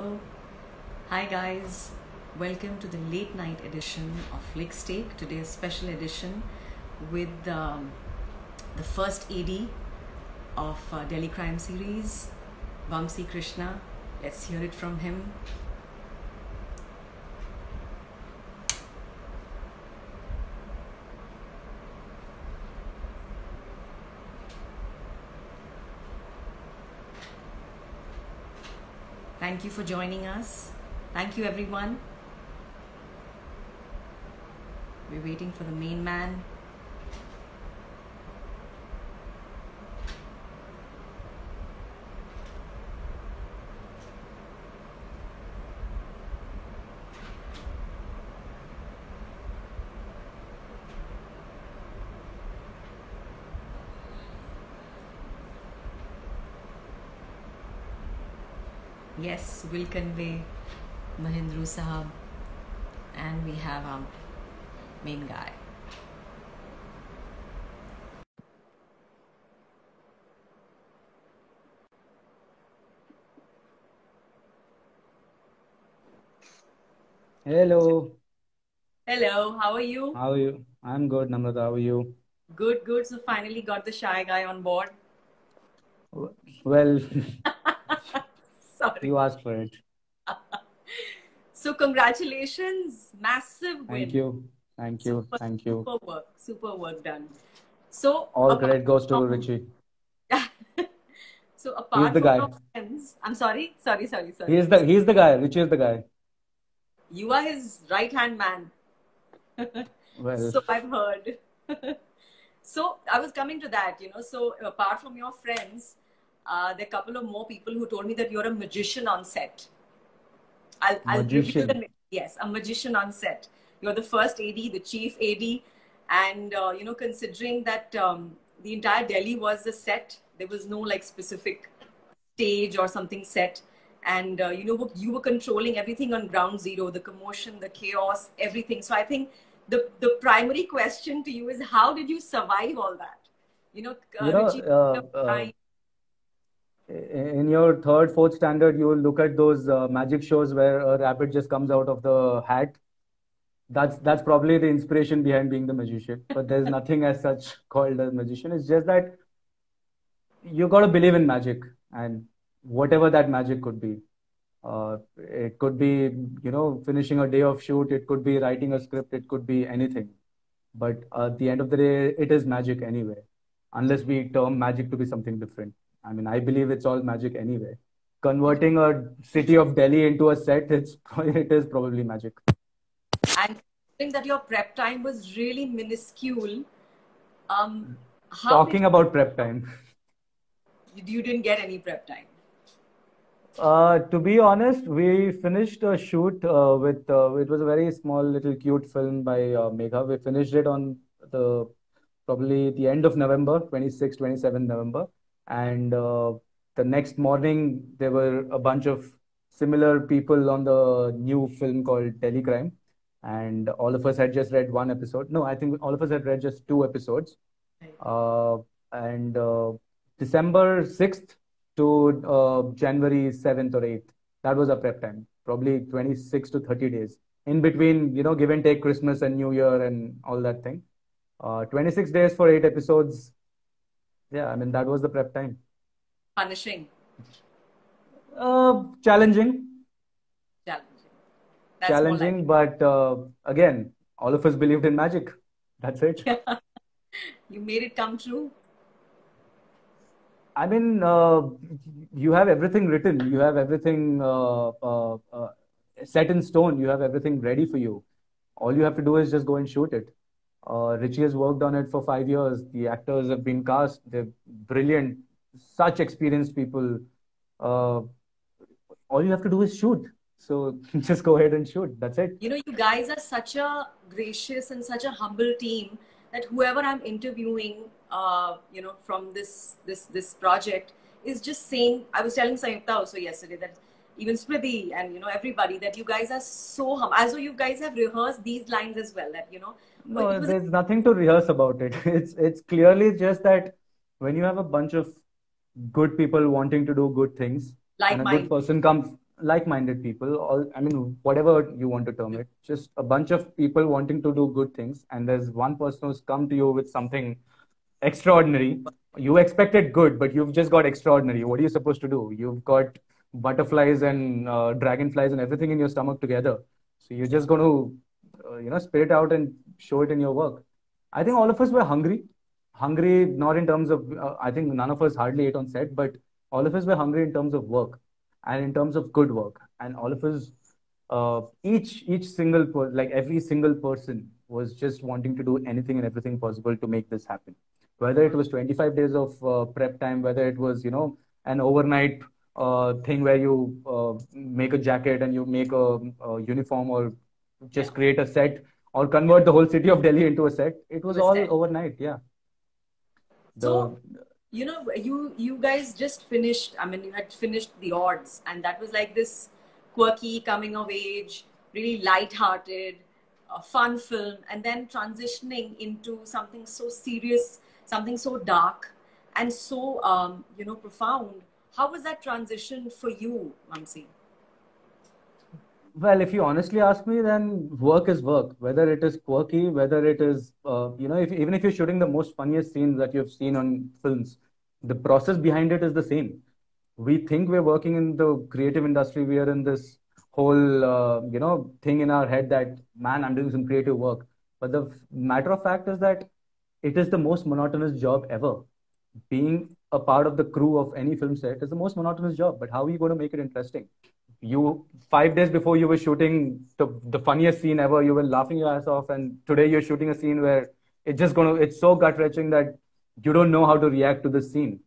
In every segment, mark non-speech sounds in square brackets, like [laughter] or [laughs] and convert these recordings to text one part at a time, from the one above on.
Hello. Hi, guys. Welcome to the late night edition of Flix Take. Today's special edition with um, the first AD of uh, Delhi Crime Series, Vamsi Krishna. Let's hear it from him. Thank you for joining us. Thank you, everyone. We're waiting for the main man. We'll convey Mahindru Sahab, and we have our main guy. Hello, Hello, how are you? how are you? I'm good, Namrata. How are you? Good, good. So finally got the shy guy on board. Well, [laughs] Sorry. you asked for it. So congratulations, massive win. Thank you. Thank you. Super, Thank you. super work, super work done. So All credit goes to Richie. [laughs] so apart the from guy. friends, I'm sorry, sorry, sorry, sorry. He is the he's the guy. Richie is the guy. You are his right hand man. [laughs] Well, so I've heard. [laughs] so I was coming to that, you know. So apart from your friends, uh, there are a couple of more people who told me that you're a magician on set. I'll, I'll reveal Magician. the. Yes, a magician on set. You're the first AD, the chief AD, and uh, you know, considering that um, the entire Delhi was a set, there was no like specific stage or something set, and uh, you know, you were controlling everything on ground zero, the commotion, the chaos, everything. So I think the the primary question to you is how did you survive all that? You know, uh, you know, Ruchi, uh, the uh, crime- in your third, fourth standard, you will look at those uh, magic shows where a rabbit just comes out of the hat. That's that's probably the inspiration behind being the magician. But there's nothing as such called a magician. It's just that you got to believe in magic and whatever that magic could be. Uh, it could be, you know, finishing a day of shoot. It could be writing a script. It could be anything. But at the end of the day, it is magic anyway, unless we term magic to be something different. I mean, I believe it's all magic anyway. Converting a city of Delhi into a set, it's [laughs] it is probably magic. and considering that your prep time was really minuscule, um, Talking about prep time. you didn't get any prep time? Uh, to be honest, we finished a shoot uh, with uh, it was a very small little cute film by uh, Megha. We finished it on the probably the end of November, 26, 27 November, and uh, the next morning there were a bunch of similar people on the new film called Delhi Crime, and all of us had just read one episode. No, I think all of us had read just two episodes. Uh, and uh, December 6th to uh, January 7th or 8th. That was our prep time, probably 26 to 30 days. In between, you know, give and take Christmas and New Year and all that thing. Uh, 26 days for eight episodes. Yeah, I mean, that was the prep time. Punishing, Uh, challenging, challenging. That's challenging, but uh, again, all of us believed in magic. That's it. like [laughs] you made it come true. I mean, uh, you have everything written. You have everything uh, uh, uh, set in stone. You have everything ready for you. All you have to do is just go and shoot it. Uh, Richie has worked on it for five years. The actors have been cast. They're brilliant, such experienced people. Uh, all you have to do is shoot. So [laughs] just go ahead and shoot. That's it. You know, you guys are such a gracious and such a humble team that whoever I'm interviewing, uh, you know, from this this this project is just saying. I was telling Sayukta also yesterday that even Smriti and you know everybody that you guys are so hum. As though you guys have rehearsed these lines as well. That you know, No, was there's nothing to rehearse about it. [laughs] It's it's clearly just that when you have a bunch of good people wanting to do good things, and a good person comes, like-minded people. All I mean, whatever you want to term it, just a bunch of people wanting to do good things, and there's one person who's come to you with something extraordinary. You expected good, but you've just got extraordinary. What are you supposed to do? You've got butterflies and uh, dragonflies and everything in your stomach together. So you're just going to, uh, you know, spit it out and show it in your work. I think all of us were hungry. Hungry, not in terms of, uh, I think none of us hardly ate on set, but all of us were hungry in terms of work and in terms of good work. And all of us, uh, each each single per- like every single person was just wanting to do anything and everything possible to make this happen. Whether it was 25 days of uh, prep time, whether it was you know an overnight uh, thing where you uh, make a jacket and you make a, a, uniform or just create a set or convert the whole city of Delhi into a set. It was all overnight, yeah. The, so you know you you guys just finished i mean you had finished the odds and that was like this quirky coming of age really light-hearted uh, fun film and then transitioning into something so serious something so dark and so um, you know profound how was that transition for you Vamsi? Well if you honestly ask me then work is work. Whether it is quirky whether it is uh, you know if, even if you're shooting the most funniest scenes that you've seen on films the process behind it is the same. We think we're working in the creative industry. We are in this whole uh, you know thing in our head that man i'm doing some creative work. But the matter of fact is that it is the most monotonous job ever. Being a part of the crew of any film set is the most monotonous job. But how are you going to make it interesting you five days before you were shooting the, the funniest scene ever you were laughing your ass off and today you're shooting a scene where it's just going to it's so gut wrenching that you don't know how to react to the scene.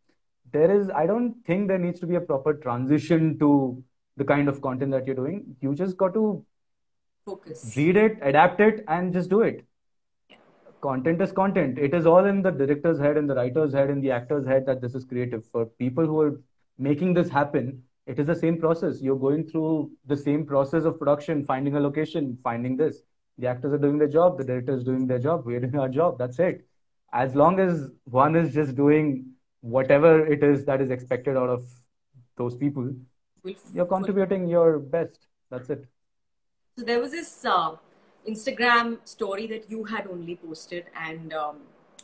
There is i don't think there needs to be a proper transition to the kind of content that you're doing. You just got to focus. read it adapt it and just do it. Content is content. It is all in the director's head and the writer's head and the actor's head that this is creative. For people who are making this happen it is the same process. You're going through the same process of production, finding a location, finding this. The actors are doing their job, the director is doing their job, we're doing our job. That's it. As long as one is just doing whatever it is that is expected out of those people, you're contributing your best. That's it. So there was this uh, Instagram story that you had only posted, and um,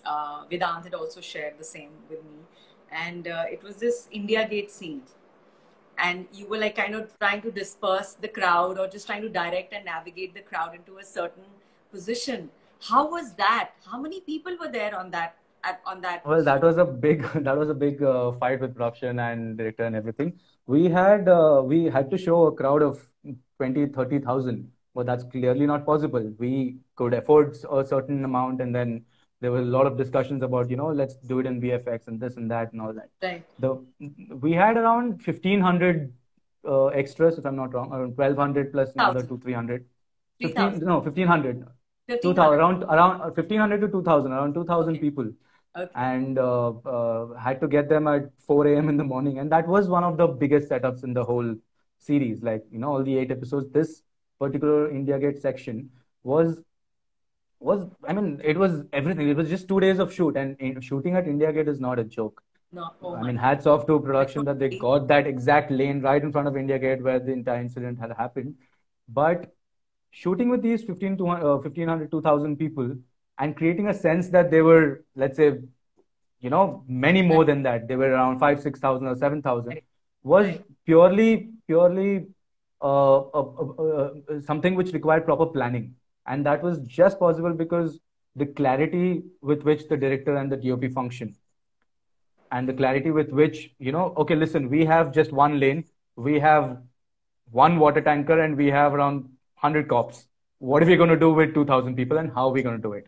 uh, Vedant had also shared the same with me. And uh, it was this India Gate scene and you were like kind of trying to disperse the crowd or just trying to direct and navigate the crowd into a certain position. How was that? How many people were there on that at, on that well that was a big [laughs] that was a big uh, fight with production and director and everything. We had uh, we had to show a crowd of 20 30000 but that's clearly not possible. We could afford a certain amount and then there were a lot of discussions about you know let's do it in VFX and this and that and all that. Right. The we had around fifteen hundred uh, extras if I'm not wrong, around twelve hundred plus another two three hundred. Fifteen no fifteen hundred. 2000 around around 1500 to 2000 around 2000 okay. people okay. and uh, uh, had to get them at 4 a.m in the morning and that was one of the biggest setups in the whole series like you know all the eight episodes this particular india gate section was was I mean it was everything. It was just two days of shoot, and shooting at India Gate is not a joke. No, oh I mean, hats off to production that they got that exact lane right in front of India Gate where the entire incident had happened. But shooting with these 15 to, uh, 1500, 2000 people and creating a sense that they were, let's say, you know, many more than that. They were around five, 6,000 or 7,000 was purely, purely uh, uh, uh, uh, something which required proper planning and that was just possible because the clarity with which the director and the DOP function and the clarity with which, you know, okay, listen, we have just one lane, we have one water tanker, and we have around 100 cops. What are we going to do with 2,000 people and how are we going to do it?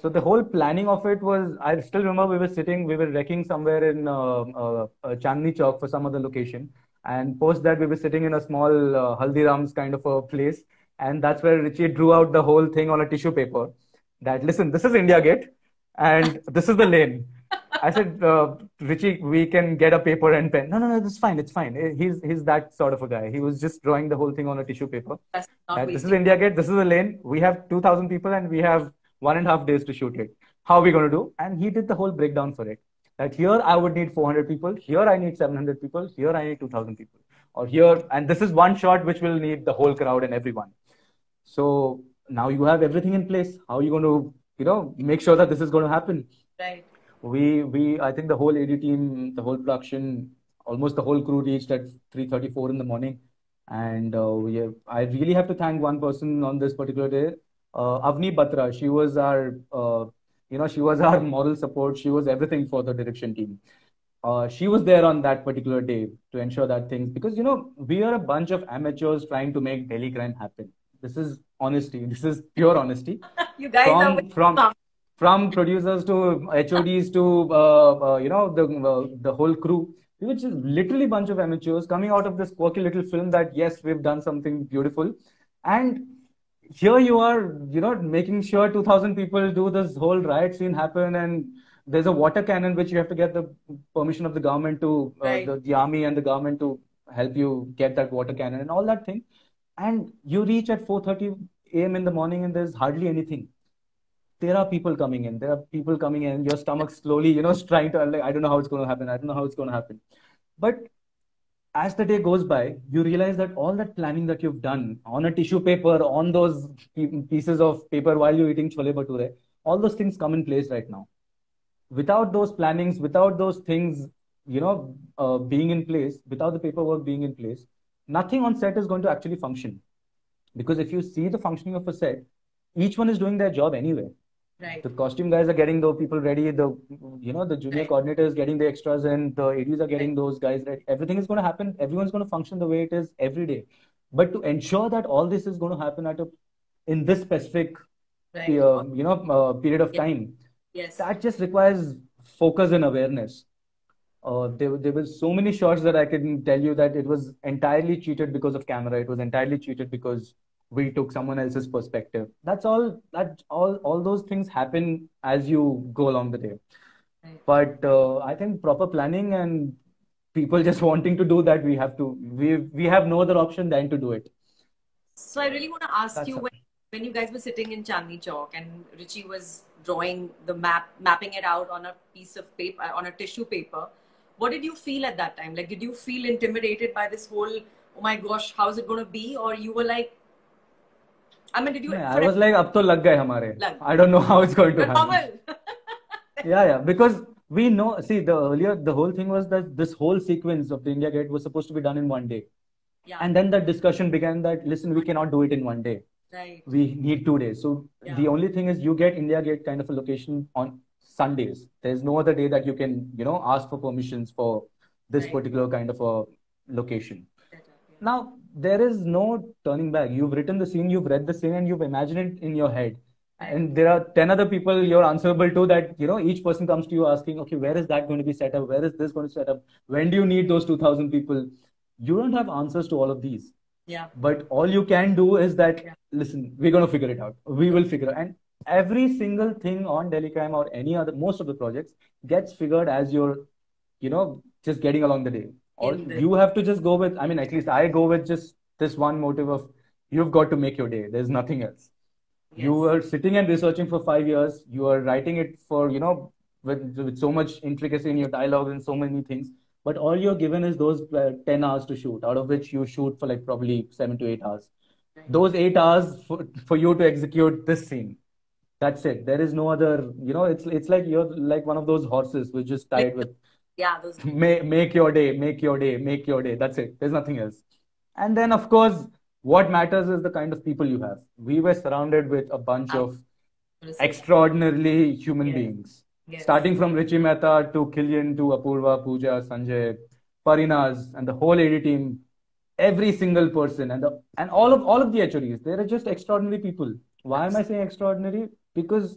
So the whole planning of it was, I still remember we were sitting, we were recceing somewhere in uh, uh, uh, Chandni Chowk for some other location. And post that, we were sitting in a small uh, Haldiram's kind of a place and that's where Richie drew out the whole thing on a tissue paper that, listen, this is India Gate and this is the lane. I said, uh, Richie, we can get a paper and pen. No, no, no, it's fine. It's fine. He's, he's that sort of a guy. He was just drawing the whole thing on a tissue paper. That's not. this is India Gate. This is the lane. We have 2,000 people and we have one and a half days to shoot it. How are we going to do? And he did the whole breakdown for it. That here I would need 400 people. Here I need 700 people. Here I need 2,000 people or here, and this is one shot which will need the whole crowd and everyone. So now you have everything in place. How are you going to, you know, make sure that this is going to happen? Right. We, we, I think the whole AD team, the whole production, almost the whole crew reached at 3:34 in the morning, and uh, we have, I really have to thank one person on this particular day, uh, Avni Batra. She was our, uh, you know, she was our moral support. She was everything for the direction team. Uh, she was there on that particular day to ensure that things because you know we are a bunch of amateurs trying to make Delhi crime happen. This is honesty. [laughs] This is pure honesty. [laughs] you guys from, are from from producers to HODs to uh, uh, you know the uh, the whole crew, which is literally a bunch of amateurs coming out of this quirky little film that yes we've done something beautiful, and here you are you know making sure 2,000 people do this whole riot scene happen and there's a water cannon which you have to get the permission of the government to uh, Right. the, the army and the government to help you get that water cannon and all that thing and you reach at 4:30 a.m. in the morning and there's hardly anything. There are people coming in. There are people coming in. Your stomach slowly you know [laughs] trying to like i don't know how it's going to happen. I don't know how it's going to happen. But as the day goes by you realize that all that planning that you've done on a tissue paper on those pieces of paper while you're eating chole bhature all those things come in place right now. Without those plannings, without those things, you know, uh, being in place, without the paperwork being in place, nothing on set is going to actually function. Because if you see the functioning of a set, each one is doing their job anyway. right. The costume guys are getting the people ready. The you know the junior Right. coordinator is getting the extras in. The ADs are getting those guys ready. Everything is going to happen. Everyone's going to function the way it is every day. But to ensure that all this is going to happen at a in this specific Right. uh, you know uh, period of Yeah. time, yes. that just requires focus and awareness. Uh, there, there were so many shots that I can tell you that it was entirely cheated because of camera. It was entirely cheated because we took someone else's perspective. That's all. That all all those things happen as you go along the day. Right. But uh, I think proper planning and people [laughs] just wanting to do that, we have to. We we have no other option than to do it. So I really want to ask That's you when, when you guys were sitting in Chandni Chowk and Richie was drawing the map, mapping it out on a piece of paper, on a tissue paper What did you feel at that time? Like, did you feel intimidated by this whole, oh my gosh, how's it going to be? Or you were like, I mean, did you? Yeah, for I was like, अब तो लग गए हमारे. Lag. I don't know how it's going to a- happen. Kamal. [laughs] Yeah, yeah, because we know, see, the earlier, the whole thing was that this whole sequence of the India Gate was supposed to be done in one day. yeah. And then the discussion began that, listen, we cannot do it in one day. right. We need two days. So Yeah. the only thing is you get India Gate kind of a location on Sundays. There's no other day that you can, you know, ask for permissions for this Right. particular kind of a location. Now, there is no turning back. You've written the scene, you've read the scene, and you've imagined it in your head. And there are 10 other people you're answerable to that, you know, each person comes to you asking, okay, where is that going to be set up? Where is this going to set up? When do you need those 2,000 people? You don't have answers to all of these. Yeah. But all you can do is that, Yeah. listen, we're going to figure it out. We will figure it And every single thing on Delhi Crime or any other, most of the projects gets figured as you're, you know, just getting along the day. Or the- you have to just go with, I mean, at least I go with just this one motive of you've got to make your day. There's nothing else. You Yes. are sitting and researching for five years. You are writing it for, you know, with, with so much intricacy in your dialogue and so many things. But all you're given is those uh, 10 hours to shoot, out of which you shoot for like probably seven to eight hours. Right. Those eight hours for, for you to execute this scene. That's it. There is no other, you know, it's it's like you're like one of those horses which is tied with Yeah. Those. [laughs] make, make your day, make your day, make your day. That's it. There's nothing else. And then, of course, what matters is the kind of people you have. We were surrounded with a bunch of extraordinarily human Yes. beings. Yes. Starting from Richie Mehta to Killian to Apurva, Pooja, Sanjay, Parinaz and the whole AD team, every single person, and the and all of all of the HODs, they are just extraordinary people. Why am I saying extraordinary? Because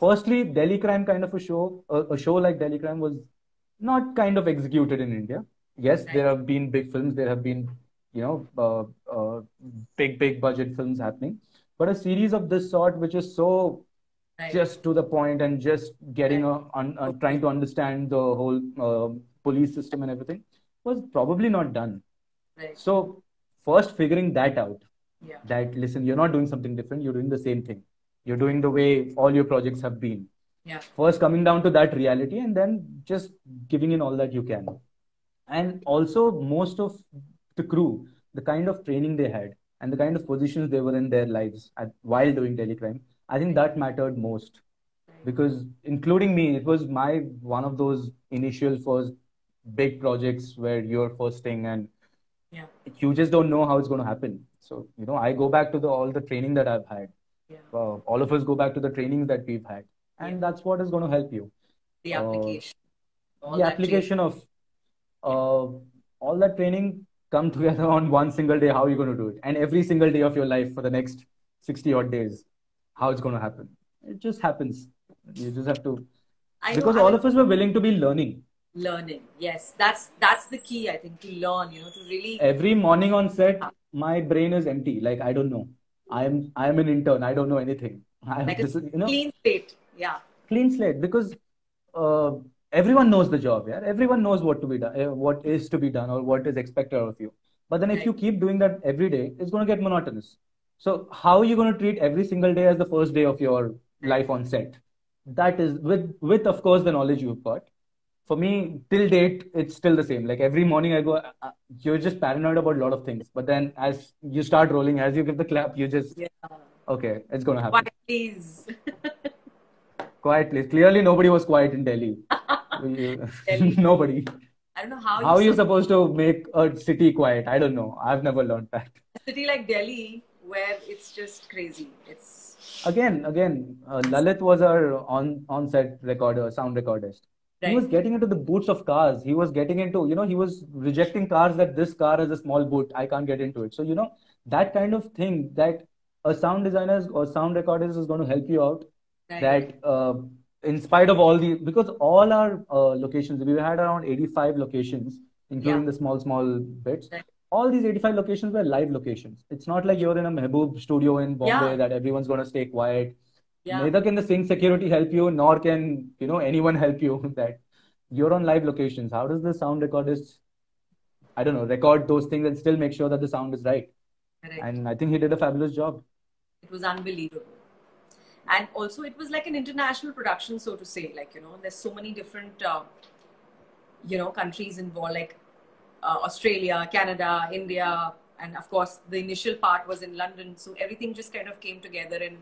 firstly, Delhi Crime kind of a show, a, a show like Delhi Crime was not kind of executed in India. Yes, there have been big films, there have been, you know, uh, uh, big, big budget films happening. But a series of this sort, which is so Right. just to the point and just getting a, un, uh, trying to understand the whole uh, police system and everything was probably not done. Right. So first figuring that out, Yeah. that listen, you're not doing something different, you're doing the same thing. You're doing the way all your projects have been. Yeah. First coming down to that reality and then just giving in all that you can. and also most of the crew, the kind of training they had and the kind of positions they were in their lives at, while doing Delhi Crime, I think that mattered most because including me, it was my one of those initial first big projects where you're firsting and Yeah. you just don't know how it's going to happen. So you know, I go back to the all the training that I've had. Yeah. Uh, all of us go back to the trainings that we've had, and Yeah. that's what is going to help you. The Uh, application. All the application of uh, all that training come together [laughs] on one single day. How are you going to do it? And every single day of your life for the next sixty odd days, how it's going to happen? It just happens. You just have to I because all of us were willing to be learning. learning. Yes, that's that's the key. I think to learn. You know, to really. Every morning on set, my brain is empty. Like I don't know. I'm I'm an intern. I don't know anything. [laughs] I, Like a this is, you know clean slate. Yeah. clean slate because uh, everyone knows the job. Yeah, everyone knows what to be done, uh, what is to be done, or what is expected of you. But then if you keep doing that every day, it's going to get monotonous. So how are you going to treat every single day as the first day of your life on set? That is with with of course the knowledge you've got. For me, till date, it's still the same. Like every morning I go, uh, uh, you're just paranoid about a lot of things. But then as you start rolling, as you give the clap, you just Yeah. okay, it's going to happen. Why, please. [laughs] Quiet place. Clearly, nobody was quiet in Delhi. [laughs] Delhi. [laughs] nobody. I don't know how, How are you you supposed to make a city quiet? I don't know. I've never learned that. a city like Delhi where it's just crazy. It's Again, again, uh, Lalit was our on on-set recorder, sound recordist. He was getting into the boots of cars. He was getting into, you know, he was rejecting cars that this car has a small boot. I can't get into it. So, you know, that kind of thing that a sound designer or sound recordist is going to help you out. Right. That uh, in spite of all the, because all our uh, locations, we had around 85 locations, including Yeah. the small, small bits. Right. All these 85 locations were live locations. It's not like you're in a Mehboob studio in Bombay Yeah. that everyone's going to stay quiet. Yeah. Neither can the sync security help you, nor can, you know, anyone help you [laughs] that you're on live locations. How does the sound recordist, I don't know, record those things and still make sure that the sound is right? Correct. And I think he did a fabulous job. It was unbelievable. And also, it was like an international production, so to say. Like, you know, there's so many different, uh, you know, countries involved, like uh, Australia, Canada, India, and of course, the initial part was in London. So everything just kind of came together in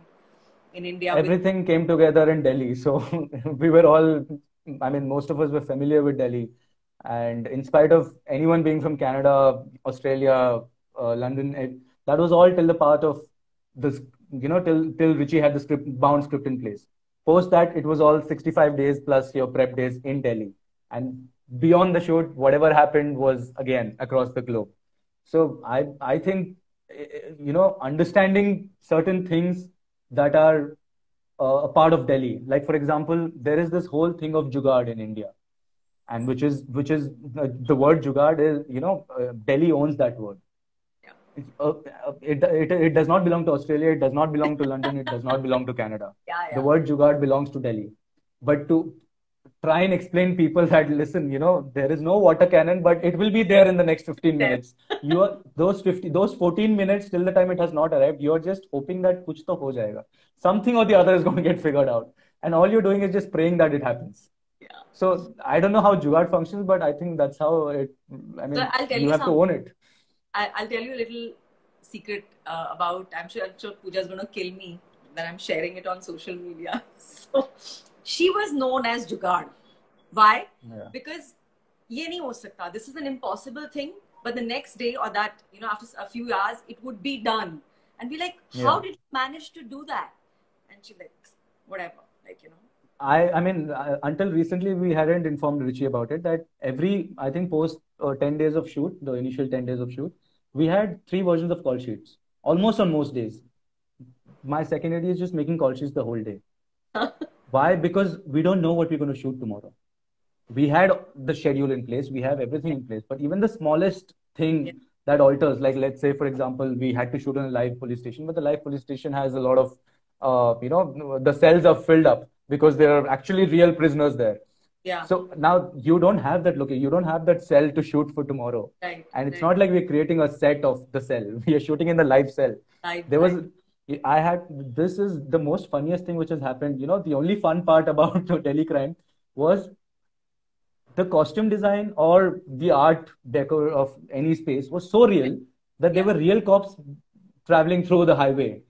in India. with- Everything came together in Delhi. So [laughs] we were all, I mean, most of us were familiar with Delhi. And in spite of anyone being from Canada, Australia, uh, London, it, that was all till the part of this, you know, till till Richie had the script bound script in place. Post that, it was all 65 days plus your prep days in Delhi. And beyond the shoot, whatever happened was again across the globe. So I I think eh, eh, you know understanding certain things that are uh, a part of Delhi. Like for example, there is this whole thing of jugaad in India, and which is which is uh, the word jugaad is you know uh, Delhi owns that word. Yeah. It's, uh, uh, it, it it does not belong to Australia. It does not belong to London. It does not belong to Canada. [laughs] yeah, The word jugaad belongs to Delhi. But to try and explain people that listen, you know, there is no water cannon, but it will be there in the next 15 minutes. You are those 50, those 14 minutes till the time it has not arrived. You're just hoping that kuch to ho jayega. Something or the other is going to get figured out, and all you're doing is just praying that it happens. Yeah. So I don't know how jugaad functions, but I think that's how it. I mean, So I'll tell you you have to own it. I, I'll tell you a little secret uh, about. I'm sure, I'm sure Pooja's gonna kill me that I'm sharing it on social media. [laughs] So she was known as Jugaad. Why? Yeah. Because ye nahi ho sakta. this is an impossible thing. But the next day or that, you know, after a few hours, it would be done. And be like, how yeah. did you manage to do that? And she like, whatever, like, you know. I, I mean, uh, until recently, we hadn't informed Richie about it. That every, I think, post uh, 10 days of shoot, the initial 10 days of shoot, we had three versions of call sheets, almost on most days. My second AD is just making call sheets the whole day. [laughs] Why? Because we don't know what we're going to shoot tomorrow. We had the schedule in place, we have everything in place, but even the smallest thing Yeah. that alters, like let's say, for example, we had to shoot in a live police station, but the live police station has a lot of, uh, you know, the cells are filled up because there are actually real prisoners there. Yeah. So now you don't have that location, you don't have that cell to shoot for tomorrow. right. And it's right, not like we're creating a set of the cell. [laughs] We are shooting in the live cell. right, There was, right. I had, this is the most funniest thing which has happened. You know, the only fun part about [laughs] Delhi crime was the costume design or the art decor of any space was so real that they Yeah. were real cops traveling through the highway.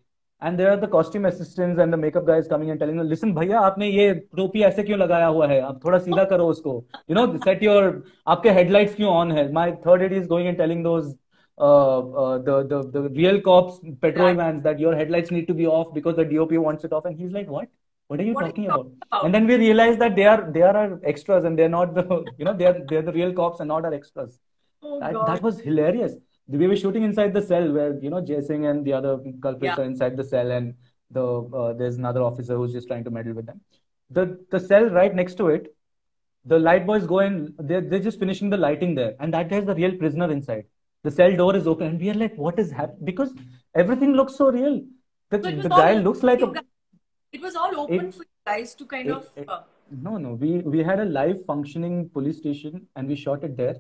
And there are the costume assistants and the makeup guys coming and telling them, listen भैया आपने ये टोपी ऐसे क्यों लगाया हुआ है आप थोड़ा सीधा करो उसको you know set your आपके headlights क्यों on है my third AD is going and telling those uh, uh, the the the real cops patrol vans that your headlights need to be off because the DOP wants it off. And he's like what? What are you What are you talking talking about? About? and then we realize that they are they are our extras and they're not the [laughs] you know they're they're the real cops and not our extras. Oh that, God. that was hilarious. We were shooting inside the cell where you know Jay Singh and the other culprits Yeah. are inside the cell and the uh, there's another officer who's just trying to meddle with them. The the cell right next to it the light boys go in they're, they're just finishing the lighting there. And that has the real prisoner inside the cell door is open and we are like what is happening because everything looks so real the, So the guy looks like a guys. It was all open it, for you guys to kind it, of. it, Uh, no, no. We we had a live functioning police station and we shot it there,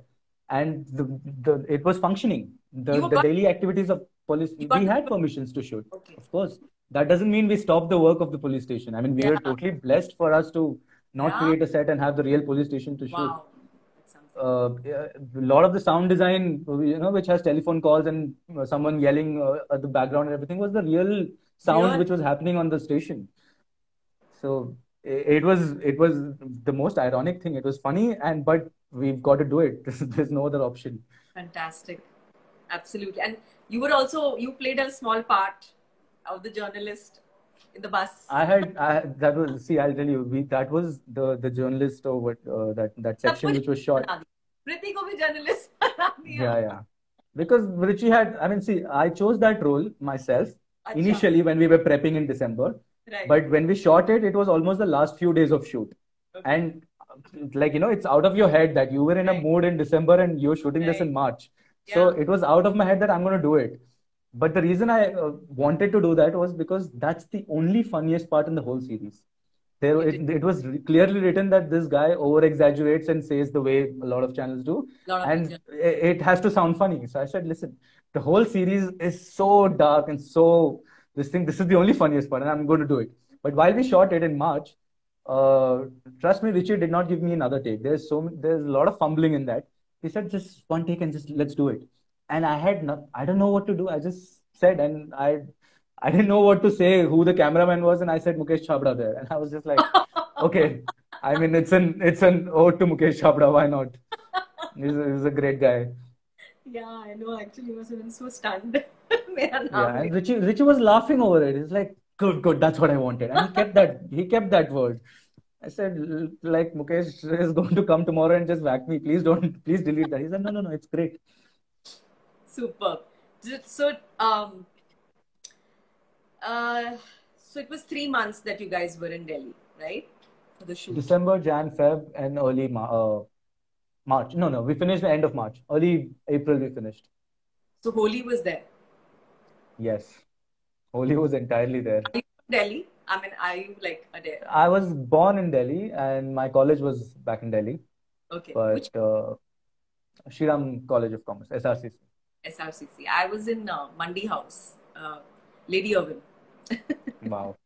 and the the it was functioning. The the got daily activities of police. We had permissions to shoot, okay. of course. That doesn't mean we stopped the work of the police station. I mean, we were totally blessed for us to not Yeah. create a set and have the real police station to shoot. Wow. Uh, a lot of the sound design, you know, which has telephone calls and uh, someone yelling uh, at the background and everything, was the real sound real. which was happening on the station. So it, it was it was the most ironic thing. It was funny, and but we've got to do it. There's, [laughs] there's no other option. Fantastic. Absolutely. And you were also, you played a small part of the journalist in the bus. I had, I that was see. I'll tell you, we, that was the the journalist or what uh, that that section which was shot. Priti ko bhi journalist. yeah, yeah. Because Richie had, I mean, see, I chose that role myself Achha. initially when we were prepping in December. Right. But when we shot it, it was almost the last few days of shoot. Okay. And like you know it's out of your head that you were in a mood in december and you're shooting right. this in march yeah. so it was out of my head that i'm going to do it but the reason I uh, wanted to do that was because that's the only funniest part in the whole series. There, It it, it was clearly written that this guy over exaggerates and says the way a lot of channels do, Lot and it, it has to sound funny. So I said, listen, the whole series is so dark and so this thing, this is the only funniest part, and I'm going to do it. But while we shot it in March, uh, trust me, Richie did not give me another take. There's so there's a lot of fumbling in that. He said just one take and just let's do it and I had no, I don't know what to do. I just said, and I, I didn't know what to say, who the cameraman was, and I said Mukesh Chhabra there, and I was just like, [laughs] okay, I mean it's an it's an ode to Mukesh Chhabra. Why not? He's a, he's a great guy. Yeah, I know. Actually, I was even so stunned. [laughs] yeah, and Richie, Richie was laughing over it. He's like, good, good. That's what I wanted. And he kept that. He kept that word. I said, like Mukesh is going to come tomorrow and just whack me. Please don't. Please delete that. He said, no, no, no. It's great. Superb. So, um, uh, so it was three months that you guys were in Delhi, right? For the shoot. December, Jan, Feb, and early Ma- uh, March. No, no, we finished the end of March. Early April we finished. So Holi was there. Yes, Holi was entirely there. Are you from Delhi? I mean, are you like a Delhi? I was born in Delhi, and my college was back in Delhi, Okay. Which uh, Shriram College of Commerce, SRCC. SRCC? I was in uh, Mandi House, uh, Lady Irwin. [laughs] Wow.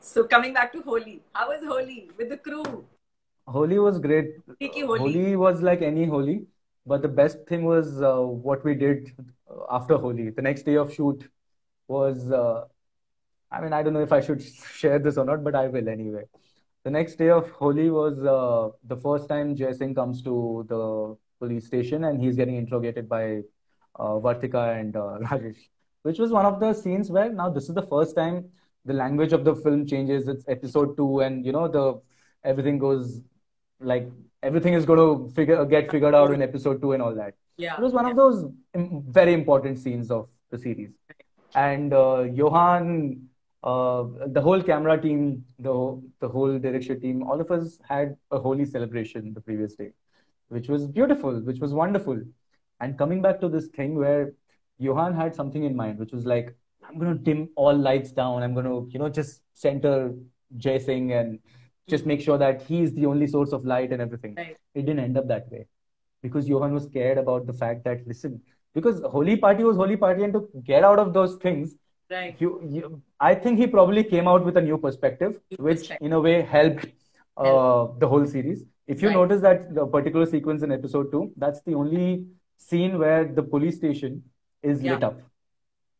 So coming back to Holi, how was Holi with the crew? Holi was great. Holi. Holi was like any Holi, but the best thing was uh, what we did uh, after Holi. The next day of shoot was, uh, I mean, I don't know if I should [laughs] share this or not, but I will anyway. The next day of Holi was uh, the first time Jay Singh comes to the police station and he's getting interrogated by uh, Vartika and uh, [laughs] Rajesh, which was one of the scenes where now this is the first time the language of the film changes. It's episode two, and you know the everything goes like everything is going to figure get figured out in episode two and all that. Yeah. It was one of those very important scenes of the series. And uh, Johan, uh, the whole camera team, the the whole direction team, all of us had a Holi celebration the previous day, which was beautiful, which was wonderful. And coming back to this thing where Johan had something in mind, which was like, I'm going to dim all lights down. I'm going to, you know, just center Jay Singh and just make sure that he's the only source of light and everything. Right. It didn't end up that way because Johan was scared about the fact that, listen, because Holi Party was Holi Party, and to get out of those things, Right. you, you I think he probably came out with a new perspective, New which perspective. in a way helped uh, the whole series. If you Right. notice that the particular sequence in episode two, that's the only scene where the police station is Yeah. lit up.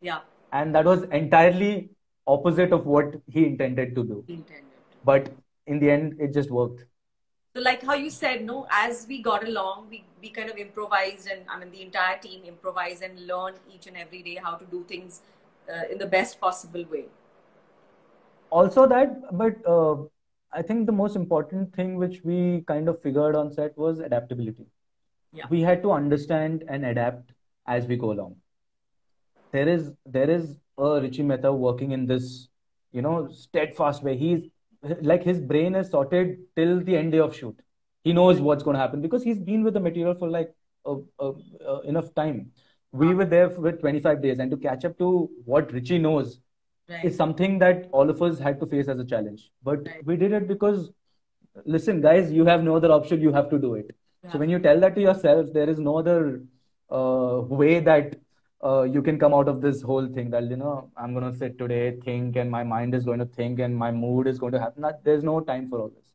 Yeah. And that was entirely opposite of what he intended to do. Intended. But in the end, it just worked. So, like how you said, no, as we got along, we, we kind of improvised, and I mean, the entire team improvised and learned each and every day how to do things uh, in the best possible way. Also, that, but uh, I think the most important thing which we kind of figured on set was adaptability. Yeah. We had to understand and adapt as we go along. There is there is a Richie Mehta working in this, you know, steadfast way. He's like his brain is sorted till the end day of shoot. He knows what's going to happen because he's been with the material for like uh, uh, uh, enough time. We were there for 25 days, and to catch up to what Richie knows Right. is something that all of us had to face as a challenge. But Right. we did it because, listen, guys, you have no other option. You have to do it. Yeah. So when you tell that to yourself, there is no other uh, way that uh, you can come out of this whole thing. That you know, I'm gonna sit today, think, and my mind is going to think, and my mood is going to happen. That there's no time for all this.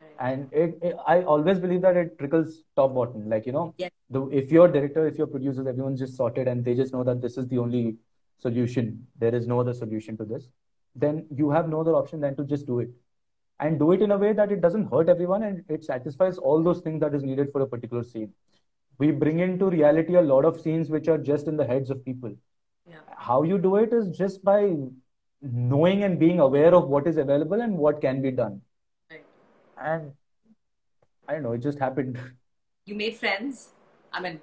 Right. And it, it, I always believe that it trickles top bottom. Like you know, Yes. the if your director, if your producers, everyone's just sorted, and they just know that this is the only solution. There is no other solution to this. Then you have no other option than to just do it, and do it in a way that it doesn't hurt everyone and it satisfies all those things that is needed for a particular scene. We bring into reality a lot of scenes which are just in the heads of people. Yeah. How you do it is just by knowing and being aware of what is available and what can be done. Right. And I don't know, it just happened. You made friends. I mean,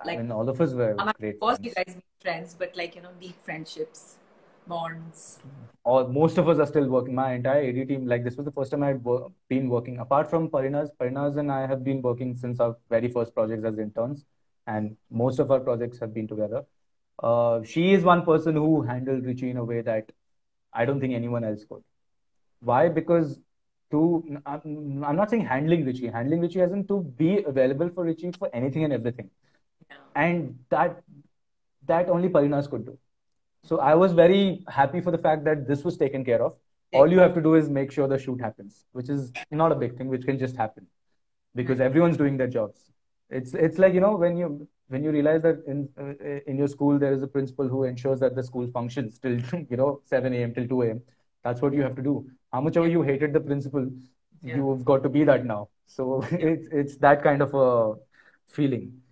I Like- mean, all of us were I mean, great of course, you guys friends, but like you know, deep friendships, bonds. All, most of us are still working. My entire AD team, like this was the first time I'd wor- been working. Apart from Parinaz, Parinaz and I have been working since our very first projects as interns, and most of our projects have been together. Uh, she is one person who handled Richie in a way that I don't think anyone else could. Why? Because to I'm, I'm not saying handling Richie. Handling Richie as in to be available for Richie for anything and everything, Yeah. and that that only Parinaz could do. So I was very happy for the fact that this was taken care of. All you have to do is make sure the shoot happens, which is not a big thing, which can just happen because everyone's doing their jobs. It's it's like you know when you when you realize that in uh, in your school there is a principal who ensures that the school functions till [laughs] you know 7 a.m. till 2 a.m. That's what you have to do. How much ever you hated the principal, Yeah. you've got to be that now. So [laughs] it's it's that kind of a feeling.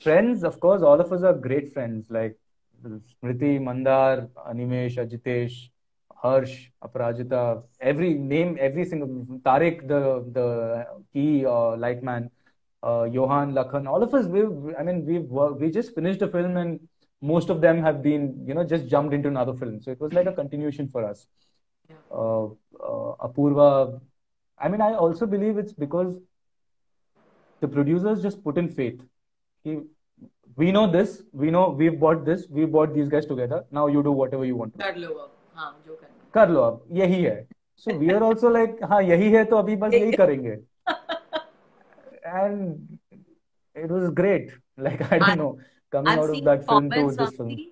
Friends, of course, all of us are great friends. Like Smriti, Mandar, Animesh, Ajitesh, Harsh, Aparajita, every name, every single Tariq, the the key uh, light man, uh, Johan, Lakhan, all of us. We, I mean, we've we just finished a film, and most of them have been, you know, just jumped into another film. So it was like a continuation for us. Uh, uh, Apurva. I mean, I also believe it's because the producers just put in faith He, we know this, we know we've bought this, we bought these guys together. Now you do whatever you want to. कर लो अब हाँ जो करना है. कर लो अब यही है so we are also like हाँ यही है तो अभी बस यही करेंगे and it was great like I don't I'm- know coming I'm out of seeing that film to comments, this film Vamsi.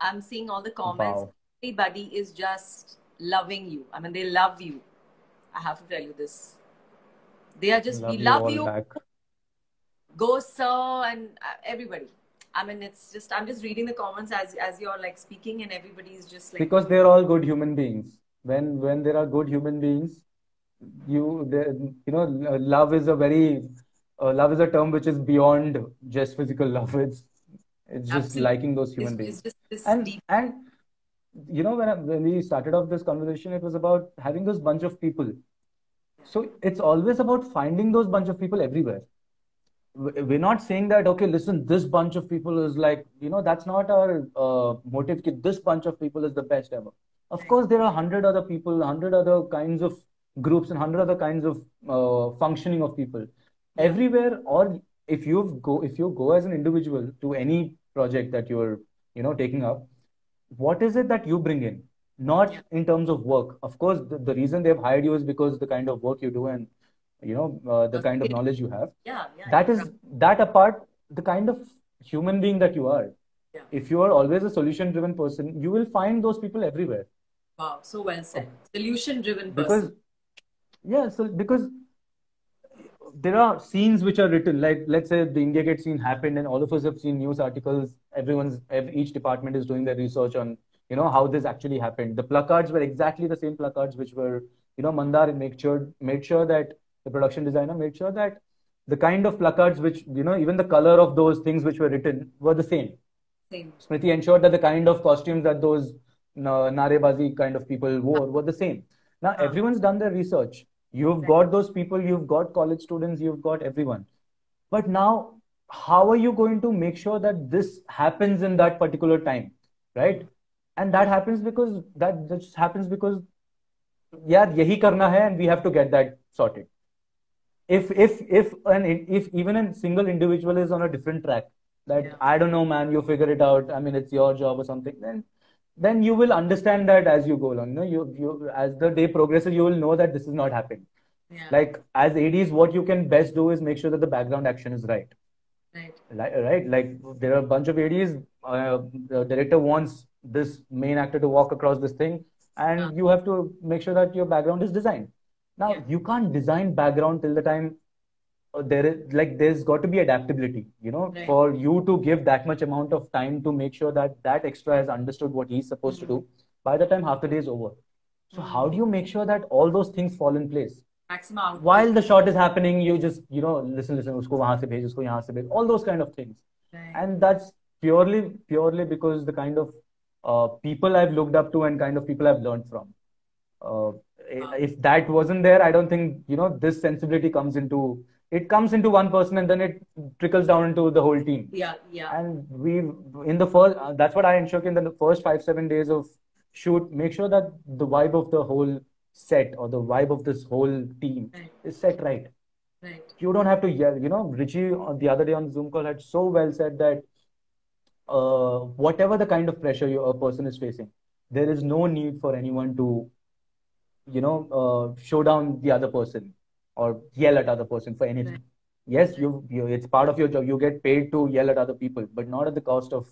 I'm seeing all the comments. wow Everybody is just loving you. I mean, they love you. I have to tell you this. They are just, love we you love all you. back Go, sir, and uh, everybody. I mean, it's just, I'm just reading the comments as, as you're like speaking, and everybody is just like, because they're all good human beings when when there are good human beings you you know love is a very uh, love is a term which is beyond just physical love it's it's just Absolutely. liking those human it's, beings it's just and deep. and you know when I, when we started off this conversation it was about having those bunch of people so it's always about finding those bunch of people everywhere we're not saying that okay listen this bunch of people is like you know that's not our uh, motive. Ki this bunch of people is the best ever. Of course there are 100 other people 100 other kinds of groups and 100 other kinds of uh, functioning of people. Everywhere or if you go if you go as an individual to any project that you're you know taking up what is it that you bring in? Not in terms of work. Of course the, the reason they've hired you is because the kind of work you do and you know uh, the kind of knowledge you have Yeah, yeah. that is that apart the kind of human being that you are Yeah. if you are always a solution driven person you will find those people everywhere Wow, so well said. Solution driven person. because yeah so because there are scenes which are written like let's say the India Gate scene happened and all of us have seen news articles. Everyone's each department is doing their research on you know how this actually happened. The placards were exactly the same placards which were you know Mandar made sure made sure that the production designer made sure that the kind of placards which you know even the color of those things which were written were the same. Same. Smriti ensured that the kind of costumes that those uh, narebazi kind of people wore were the same. Now Ah. everyone's done their research. You've got those people, you've got college students, you've got everyone. But now, how are you going to make sure that this happens in that particular time, right? And that happens because that just happens because yeah, yahi karna hai, and we have to get that sorted. If if if an if even a single individual is on a different track, that Yeah. I don't know, man, you figure it out. I mean, it's your job or something. Then then you will understand that as you go along. You know, you you as the day progresses, you will know that this is not happening. Yeah. Like as ADs, what you can best do is make sure that the background action is right. right. Like, right? Like there are a bunch of ADs. Uh, the director wants this main actor to walk across this thing, and Yeah. you have to make sure that your background is designed. Now Yeah. you can't design background till the time uh, there is like there's got to be adaptability. You know, Right. for you to give that much amount of time to make sure that that extra has understood what he's supposed to do by the time half the day is over. So Mhm. how do you make sure that all those things fall in place? Maximum while the shot is happening, you just, you know, listen, listen, usko wahan se bhej, usko yahan se bhej, all those kind of things. Right. And that's purely, purely because the kind of uh, people I've looked up to and kind of people I've learned from. Uh, if that wasn't there, I don't think, you know, this sensibility comes into, it comes into one person and then it trickles down into the whole team. yeah, yeah. And we, in the first, uh, that's what I ensure in the first five, seven days of shoot, make sure that the vibe of the whole set or the vibe of this whole team Right. is set right. Right. You don't have to yell. You know, Richie on the other day on Zoom call had so well said that uh, whatever the kind of pressure you, a person is facing, there is no need for anyone to, you know, uh, show down the other person or yell at other person for anything. Right. Yes, you, you it's part of your job. You get paid to yell at other people, but not at the cost of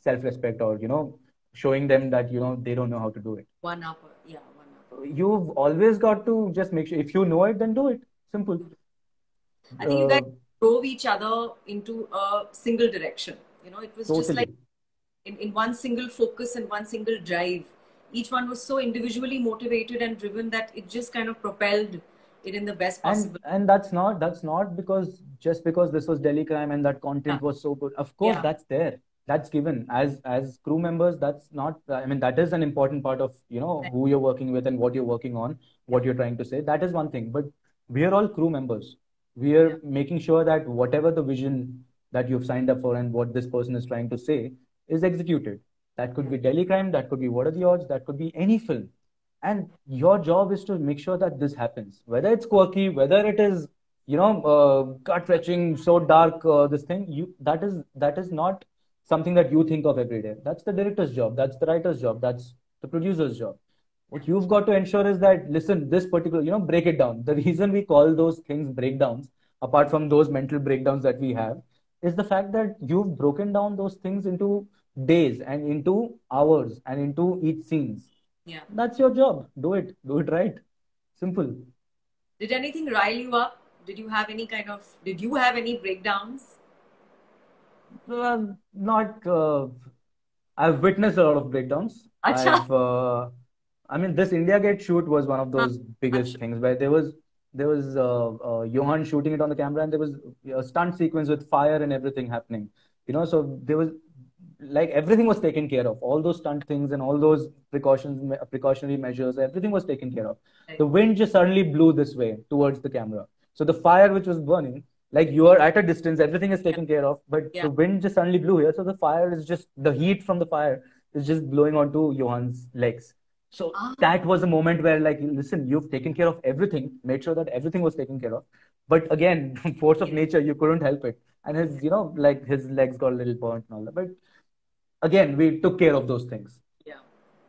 self-respect or you know, showing them that you know they don't know how to do it. One upper. Yeah, one upper. You've always got to just make sure if you know it, then do it. Simple. I think you guys Uh, drove each other into a single direction. You know, it was just like in, in one single focus and one single drive. Each one was so individually motivated and driven that it just kind of propelled it in the best possible. and and that's not that's not because just because this was Delhi crime and that content Yeah. was so good. Of course, Yeah. that's there. That's given as as crew members. That's not. I mean, that is an important part of you know Right. who you're working with and what you're working on, what you're trying to say. That is one thing. But we are all crew members. We are Yeah. making sure that whatever the vision that you've signed up for and what this person is trying to say is executed. That could be Delhi crime. That could be What Are the Odds. That could be any film. And your job is to make sure that this happens. Whether it's quirky, whether it is, you know, uh, gut-wrenching, so dark, uh, this thing, you that is that is not something that you think of every day. That's the director's job. That's the writer's job. That's the producer's job. What you've got to ensure is that, listen, this particular, you know, break it down. The reason we call those things breakdowns, apart from those mental breakdowns that we have, is the fact that you've broken down those things into days and into hours and into each scenes. Yeah. That's your job. Do it. Do it right. Simple. Did anything rile you up? Did you have any kind of, did you have any breakdowns? Well, not. Uh, I've witnessed a lot of breakdowns. I've. Uh, I mean, this India Gate shoot was one of those biggest Acha. things where there was there was uh, uh, Johan shooting it on the camera, and there was a stunt sequence with fire and everything happening. You know, so there was like everything was taken care of. All those stunt things and all those precautions, precautionary measures, everything was taken care of. The wind just suddenly blew this way towards the camera. So the fire which was burning, like you are at a distance, everything is taken care of, but Yeah. the wind just suddenly blew here. So the fire is just the heat from the fire is just blowing onto Johan's legs. So Ah. that was a moment where, like, listen, you've taken care of everything, made sure that everything was taken care of. But again, [laughs] force of nature, you couldn't help it. And his, you know, like his legs got a little burnt and all that. But again, we took care of those things. Yeah.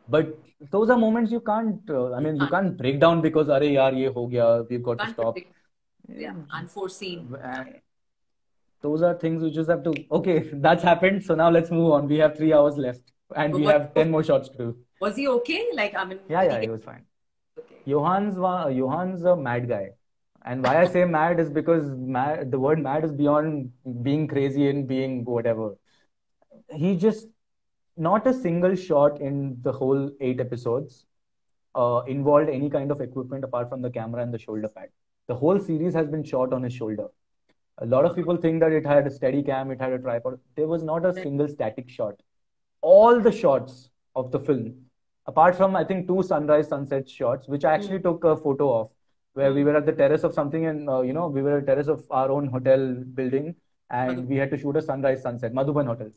But those are moments you can't, uh, I mean, you can't break down because, Are, yaar, ye ho gaya, we've got to stop. predict. Yeah. Unforeseen. Uh, Those are things we just have to, okay, [laughs] that's happened. So now let's move on. We have three hours left and But we what- have 10 more shots to do. Was he okay? Like, I mean, Yeah, yeah, he was fine. okay. Johan's, Johan's a mad guy. And why I say mad is because mad, the word mad is beyond being crazy and being whatever. He just, not a single shot in the whole eight episodes uh, involved any kind of equipment apart from the camera and the shoulder pad. The whole series has been shot on his shoulder. A lot of people think that it had a steady cam, it had a tripod. There was not a single static shot. All the shots of the film, apart from I think two sunrise sunset shots, which I actually took a photo of, where we were at the terrace of something, and uh, you know we were at terrace of our own hotel building, and we had to shoot a sunrise sunset, Madhuban Hotel.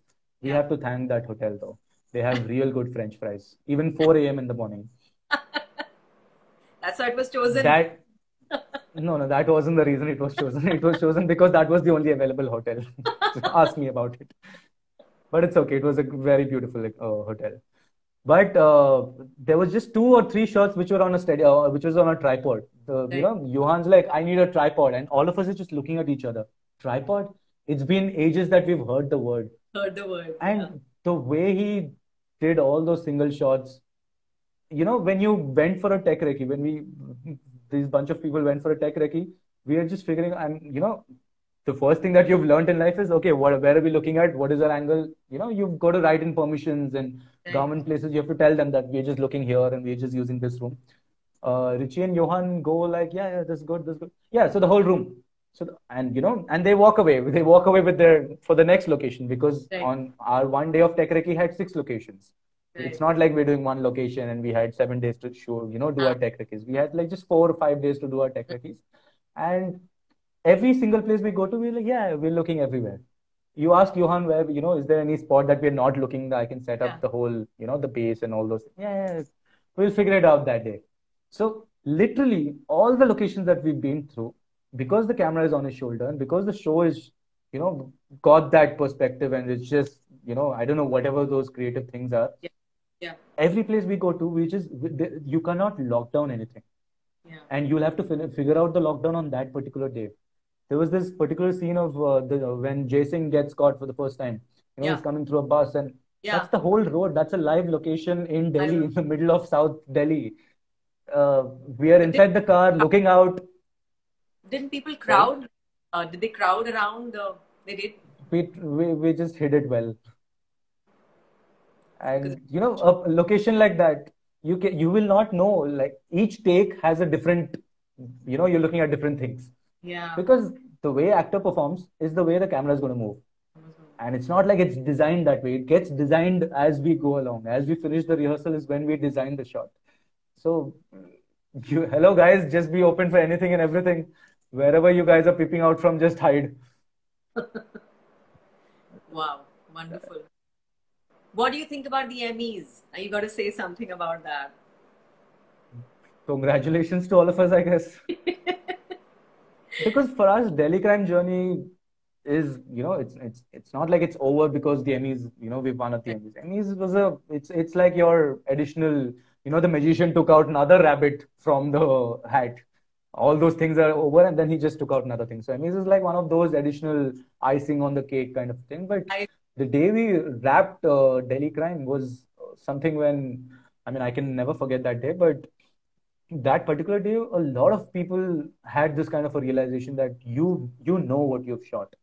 We have to thank that hotel though. They have real good French fries, even 4 a.m. in the morning. [laughs] That's how it was chosen. That no, no, that wasn't the reason it was chosen. It was chosen because that was the only available hotel. [laughs] Ask me about it. But it's okay. It was a very beautiful uh, hotel. But uh, there was just two or three shots which were on a steady, uh, which was on a tripod. The, right. You know, Johan's like, I need a tripod, and all of us are just looking at each other. Tripod? It's been ages that we've heard the word. Heard the word. And yeah. the way he did all those single shots, you know, when you went for a tech recce, when we these bunch of people went for a tech recce, we are just figuring, and you know, the first thing that you've learned in life is okay, what where are we looking at? What is our angle? You know, you've got to write in permissions and right. government places. You have to tell them that we're just looking here and we're just using this room. Uh, Richie and Johan go like, yeah, yeah, this is good, this is good. Yeah, so the whole room. So and you know, and they walk away. They walk away with their for the next location because right. on our one day of tech recce had six locations. Right. It's not like we're doing one location and we had seven days to show, you know, do our uh-huh. tech recces. We had like just four or five days to do our tech recces. And every single place we go to, we're like, yeah, we're looking everywhere. You ask Johan where, you know, is there any spot that we're not looking that I can set up yeah. the whole, you know, the base and all those. Yeah, yeah, we'll figure it out that day. So literally all the locations that we've been through, because the camera is on his shoulder and because the show is, you know, got that perspective and it's just, you know, I don't know, whatever those creative things are. Yeah yeah. Every place we go to, we just you cannot lock down anything. Yeah. And you'll have to figure out the lockdown on that particular day. There was this particular scene of uh, the, uh, when Jason gets caught for the first time. You know, yeah. he's coming through a bus, and yeah. that's the whole road. That's a live location in Delhi, in the middle of South Delhi. Uh, we are inside the car, [laughs] looking out. Didn't people crowd? Uh, did they crowd around? The, they did. We, we we just hid it well. And you know a location like that you can you will not know like each take has a different you know you're looking at different things. Yeah. Because the way actor performs is the way the camera is going to move and it's not like it's designed that way. It gets designed as we go along. As we finish the rehearsal is when we design the shot. So you hello guys just be open for anything and everything wherever you guys are peeping out from just hide [laughs] wow wonderful what do you think about the Emmys? Are you got to say something about that? Congratulations to all of us, I guess. [laughs] because for us, Delhi Crime Journey is, you know, it's it's it's not like it's over because the Emmys, you know, we've won at the Emmys. Emmys was a, it's it's like your additional, you know, the magician took out another rabbit from the hat. All those things are over, and then he just took out another thing. So Emmys is like one of those additional icing on the cake kind of thing. But I the day we wrapped uh, Delhi Crime was something when I mean I can never forget that day. But that particular day, a lot of people had this kind of a realization that you you know what you've shot,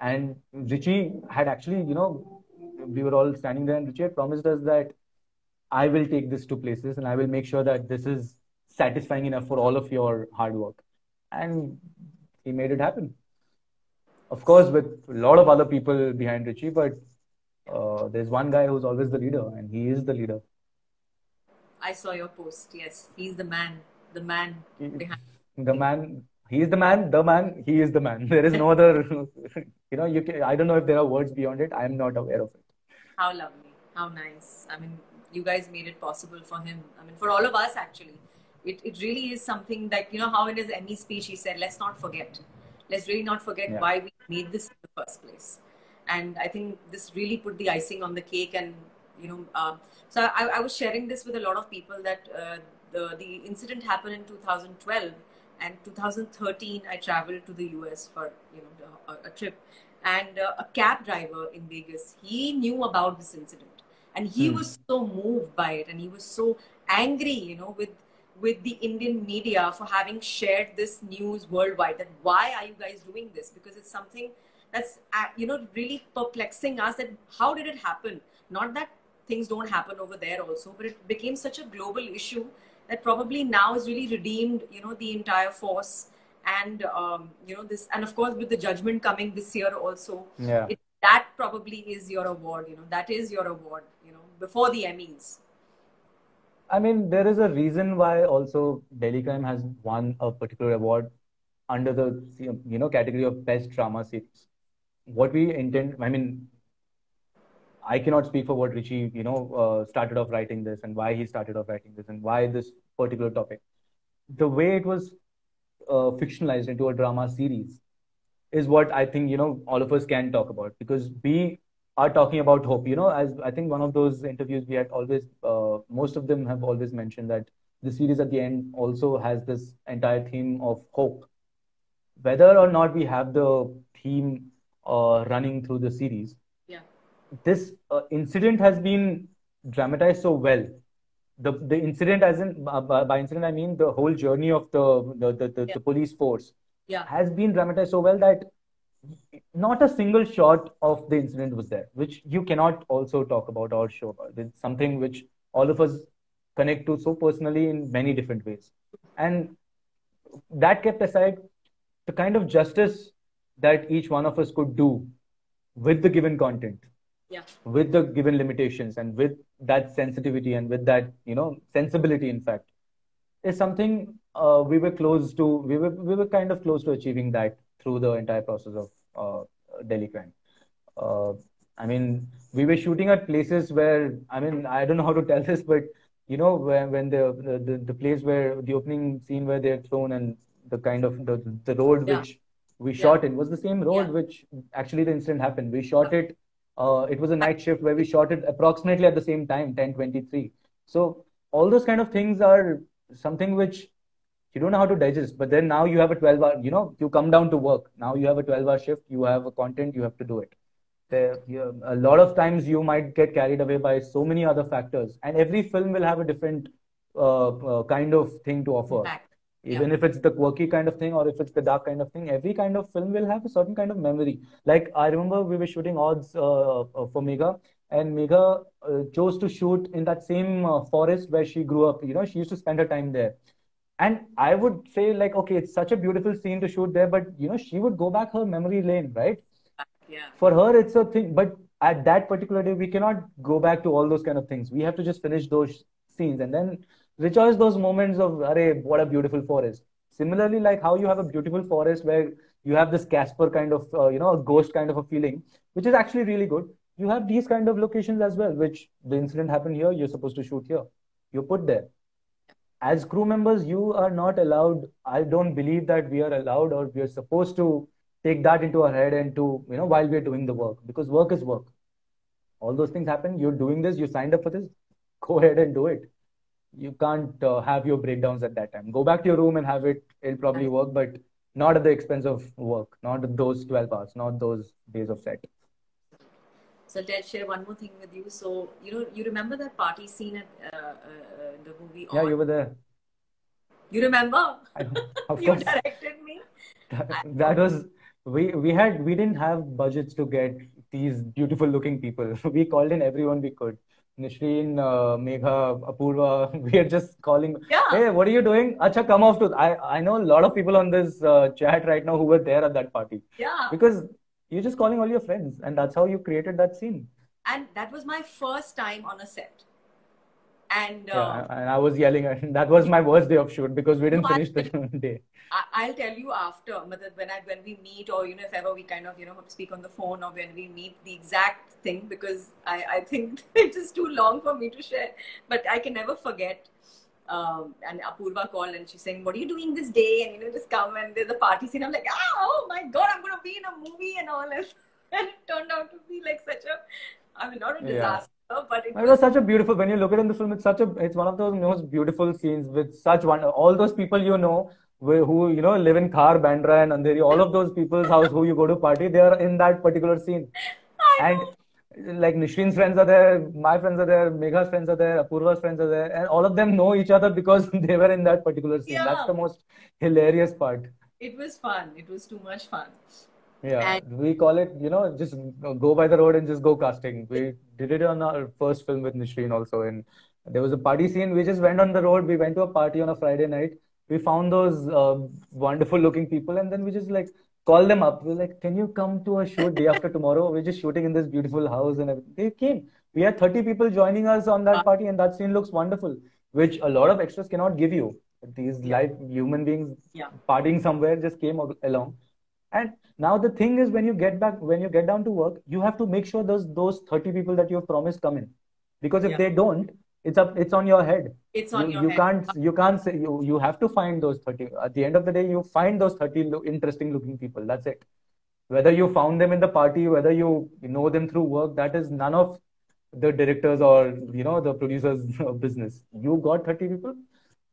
and Richie had actually you know we were all standing there and Richie had promised us that I will take this to places and I will make sure that this is satisfying enough for all of your hard work, and he made it happen of course, with a lot of other people behind Richie, but uh, there's one guy who's always the leader, and he is the leader. I saw your post. Yes, he's the man. The man behind. The man. He is the man. The man. He is the man. [laughs] There is no other. [laughs] You know, you can. I don't know if there are words beyond it. I am not aware of it. How lovely. How nice. I mean, you guys made it possible for him. I mean, for all of us actually. It, it really is something that you know how in his Emmy speech he said, "Let's not forget." let's really not forget yeah. why we made this in the first place. And I think this really put the icing on the cake. And, you know, uh, so I, I, was sharing this with a lot of people that uh, the, the incident happened in 2012 and 2013 I traveled to the US for, you know, a, a, trip. And uh, a cab driver in Vegas, he knew about this incident and he hmm. was so moved by it and he was so angry, you know, with with the Indian media for having shared this news worldwide. That why are you guys doing this? Because it's something that's uh, you know really perplexing us. That how did it happen? Not that things don't happen over there also, but it became such a global issue that probably now has really redeemed you know the entire force and um, you know this and of course with the judgment coming this year also Yeah. it, that probably is your award you know that is your award you know before the emmys I mean, there is a reason why also Delhi Crime has won a particular award under the you know category of best drama series. What we intend, I mean, I cannot speak for what Richie you know uh, started off writing this and why he started off writing this and why this particular topic. The way it was uh, fictionalized into a drama series is what I think you know all of us can talk about because we are talking about hope. You know, as I think one of those interviews we had always, uh, most of them have always mentioned that the series at the end also has this entire theme of hope. Whether or not we have the theme uh, running through the series, yeah this uh, incident has been dramatized so well. The the incident, as in uh, by, incident, I mean the whole journey of the the the, the, Yeah. the police force yeah has been dramatized so well that not a single shot of the incident was there, which you cannot also talk about or show about. It's something which all of us connect to so personally in many different ways. And that kept aside, the kind of justice that each one of us could do with the given content, yeah with the given limitations, and with that sensitivity and with that, you know, sensibility, in fact, is something uh, we were close to. We were we were kind of close to achieving that through the entire process of uh, Delhi Crime. Uh, I mean, we were shooting at places where I mean, I don't know how to tell this, but you know, when when the the, the, place where the opening scene where they're thrown and the kind of the the road Yeah. which we Yeah. shot in was the same road Yeah. which actually the incident happened. We shot it. Uh, it was a night shift where we shot it approximately at the same time, 10:23. So all those kind of things are something which you don't know how to digest. But then now you have a 12 hour, you know, you come down to work. Now you have a 12 hour shift, you have a content, you have to do it. There, you, a lot of times you might get carried away by so many other factors, and every film will have a different uh, uh, kind of thing to offer. Impact. Even if it's the quirky kind of thing or if it's the dark kind of thing, every kind of film will have a certain kind of memory. Like I remember we were shooting odds uh, uh, for Megha, and Megha uh, chose to shoot in that same uh, forest where she grew up. You know, she used to spend her time there. And I would say, like, okay, it's such a beautiful scene to shoot there, but you know, she would go back her memory lane, right? Yeah For her, it's a thing, but at that particular day, we cannot go back to all those kind of things. We have to just finish those scenes and then rejoice those moments of, Array, what a beautiful forest. Similarly, like how you have a beautiful forest where you have this Casper kind of, uh, you know, a ghost kind of a feeling, which is actually really good. You have these kind of locations as well, which the incident happened here, you're supposed to shoot here. You put there as crew members, you are not allowed. I don't believe that we are allowed or we are supposed to take that into our head and to, you know, while we are doing the work, because work is work. All those things happen. You're doing this, you signed up for this, [laughs] go ahead and do it. You can't uh, have your breakdowns at that time. Go back to your room and have it. It'll probably work, but not at the expense of work, not those 12 hours, not those days of set. So Ted, share one more thing with you. So you know, you remember that party scene at uh, uh, the movie? Yeah, On? you were there. You remember? I, [laughs] of you course. directed me. [laughs] that was we we had we didn't have budgets to get these beautiful looking people. [laughs] We called in everyone we could. Nishreen, uh, Megha, Apurva. [laughs] We are just calling. Yeah. Hey, what are you doing? Acha, come off to. I I know a lot of people on this uh, chat right now who were there at that party Yeah. because you're just calling all your friends, and that's how you created that scene. And that was my first time on a set. And uh, Yeah, and I was yelling, that was my worst day of shoot because we didn't No, finish the [laughs] day. I'll tell you after, when I when we meet, or you know, if ever we kind of you know speak on the phone, or when we meet, the exact thing because I I think [laughs] it is too long for me to share, but I can never forget. Um, and Apurva called and she's saying, "What are you doing this day?" And you know, just come and there's a party scene. I'm like, "Ah, oh my god, I'm gonna be in a movie and all this." [laughs] And it turned out to be like such a, I mean, not a Yeah. Disaster, but it It was such a beautiful. When you look at it in the film, it's such a. It's one of those most beautiful scenes with such one. All those people you know, who who, you know live in Khar, Bandra, and Andheri. All of those people's house who you go to party, they are in that particular scene. And like Nishreen's friends are there, my friends are there, Megha's friends are there, Apurva's friends are there, and all of them know each other because [laughs] they were in that particular scene. Yeah. That's the most hilarious part. It was fun. It was too much fun. Yeah, And- we call it, you know, just go by the road and just go casting. We did it on our first film with Nishreen also, and there was a party scene. We just went on the road. We went to a party on a Friday night. We found those uh, wonderful looking people, and then we just like call them up. We're like, "Can you come to a shoot day after tomorrow? We're just shooting in this beautiful house," and everything. They came. We had 30 people joining us on that party, and that scene looks wonderful, which a lot of extras cannot give you. These live human beings Yeah. partying somewhere just came along. And now the thing is, when you get back, when you get down to work, you have to make sure those those 30 people that you have promised come in. Because if Yeah. they don't, it's up, it's on your head. It's on You, your you head. can't, you can't say, you, you have to find those 30. At the end of the day, you find those 30 lo- interesting looking people. That's it. Whether you found them in the party, whether you know them through work, that is none of the directors or, you know, the producers [laughs] business. You got 30 people,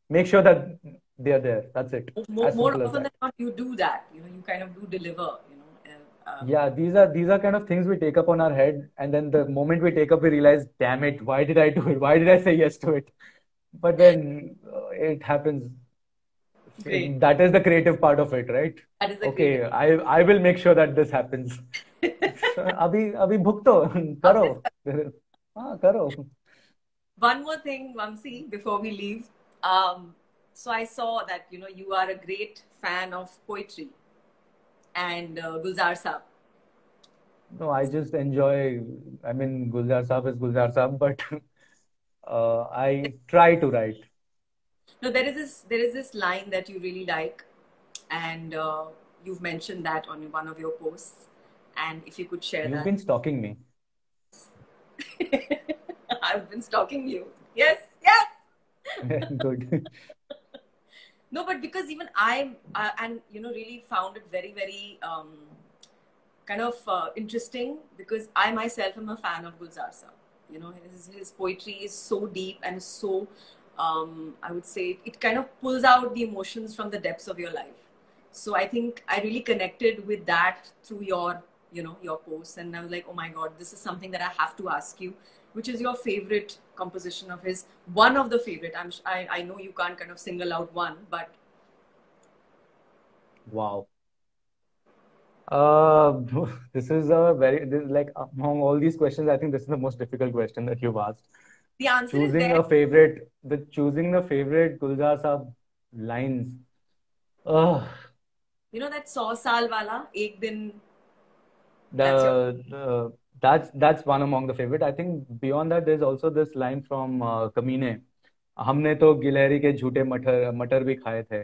make sure that they are there. That's it. More, more often than not you do that. You know you kind of do deliver you know um, yeah these are these are kind of things we take up on our head and then the moment we take up we realize damn it why did i do it? Why did i say yes to it? But then uh, it happens. Great. that is the creative part of it right? That is the okay creative. i i will make sure that this happens. [laughs] Abhi abhi bhukto karo. [laughs] Ah karo. One more thing vamsi before we leave. Um, so I saw that you know you are a great fan of poetry and uh, Gulzar Saab. No, I just enjoy. I mean, Gulzar Saab is Gulzar Saab, [laughs] but uh, I try to write. No, there is this there is this line that you really like, and uh, you've mentioned that on one of your posts. And if you could share You've that, been stalking me. [laughs] I've been stalking you. Yes, yes. [laughs] Good. No, but because even I uh, and you know really found it very very um, kind of uh, interesting because I myself am a fan of Gulzar Saab. You know his his poetry is so deep and so um, I would say it kind of pulls out the emotions from the depths of your life. So I think I really connected with that through your you know your posts and I was like oh my god this is something that I have to ask you which is your favorite composition of his one of the favorite i'm I, I know you can't kind of single out one but Wow. Uh, [laughs] this is a very this is like among all these questions, I think this is the most difficult question that you've asked. the answer is Choosing there a favorite, the choosing the favorite Gulzar Saab lines. Uh, you know that saw saal wala ek din the, That's your- the that's that's one among the favorite. I think beyond that, there's also this line from uh, Kamine. हमने तो गिलहरी के झूठे मटर मटर भी खाए थे.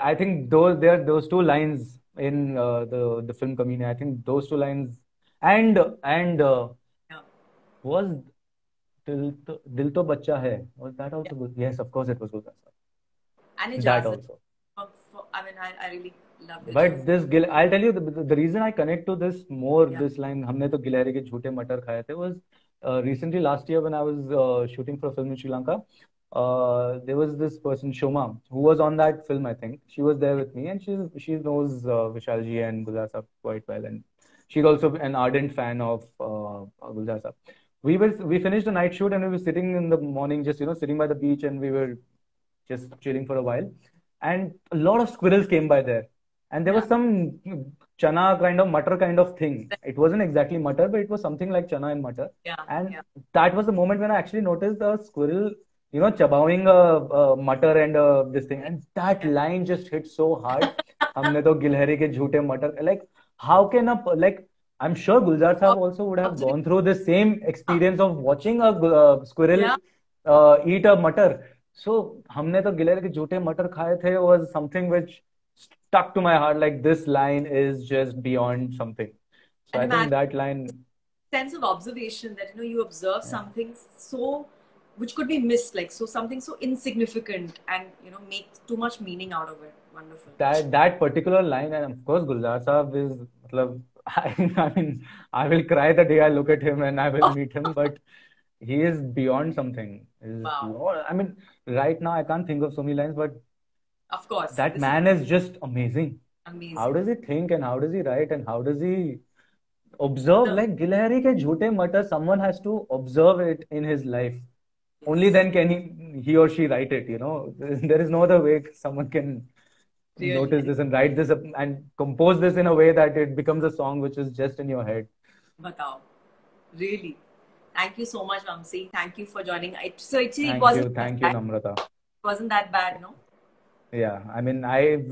I think those there are those two lines in uh, the the film Kamine. I think those two lines and and uh, Yeah. was Dil to, Dil to Bachcha Hai. Was that also good? Yes, of course it was Gulzar Saab. and That ijazat also. for, for, i mean I, I really love it But this Gil, I'll tell you the, the, the reason I connect to this more, Yeah. this line, हमने तो गिलहरी के झूठे मटर खाए थे, was uh, recently last year when I was uh, shooting for a film in Sri Lanka, uh, there was this person, Shoma, who was on that film, I think. She was there with me and she she knows uh, Vishalji and Gulzar Saab quite well. And she's also an ardent fan of uh, Gulzar Saab. We were we finished the night shoot and we were sitting in the morning, just you know, sitting by the beach and we were just chilling for a while. And a lot of squirrels came by there. And there was Yeah. some chana kind of mutter kind of thing. It wasn't exactly mutter, but it was something like chana and mutter. yeah And yeah that was the moment when I actually noticed the squirrel, you know, chawing a, a mutter and uh this thing. And that line just hit so hard. हमने तो गिलहरी के झूठे मटर like how can a like I'm sure Gulzar Saab also would have gone through the same experience of watching a uh, squirrel Yeah. uh, eat a mutter. So हमने तो गिलहरी के झूठे मटर खाए थे was something which stuck to my heart like this line is just beyond something. So I think that line sense of observation that you know you observe something so which could be missed like so something so insignificant and you know make too much meaning out of it wonderful that that particular line and of course Gulzar Saab is matlab, [laughs] I, I mean I will cry the day I look at him and I will [laughs] meet him but he is beyond something He's Wow. Lord- I mean right now I can't think of so many lines but of course that man is just amazing amazing how does he think and how does he write and how does he observe No. like Gilhari ke jhoote matar. Someone has to observe it in his life. Only then can he he or she write it. You know, [laughs] there is no other way someone can Really. notice this and write this up and compose this in a way that it becomes a song which is just in your head. Batao. Really. Thank you so much, Vamsi. Thank you for joining. It, so actually, it Thank wasn't you, thank you, Namrata. wasn't that bad, no? Yeah, I mean, I've